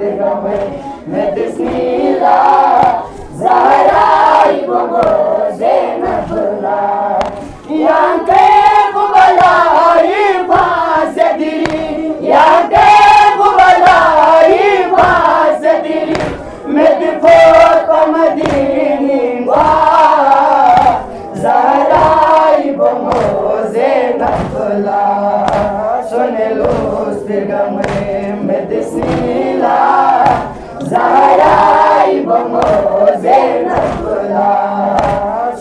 Let this be the Zahra, you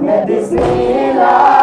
medisnila.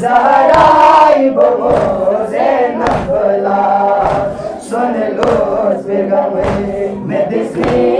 Zaharai Boboze Nabla Son Lord Spirgame Medicine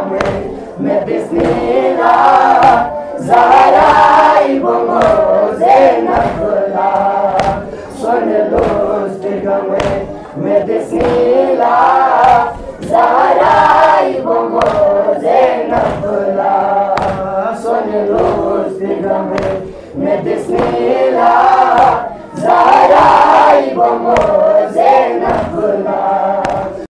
میں بسم اللہ زہرائی بموز نفلا سن دوست گمے میں بسم اللہ زہرائی بموز نفلا سن دوست گمے میں بسم اللہ زہرائی بموز نفلا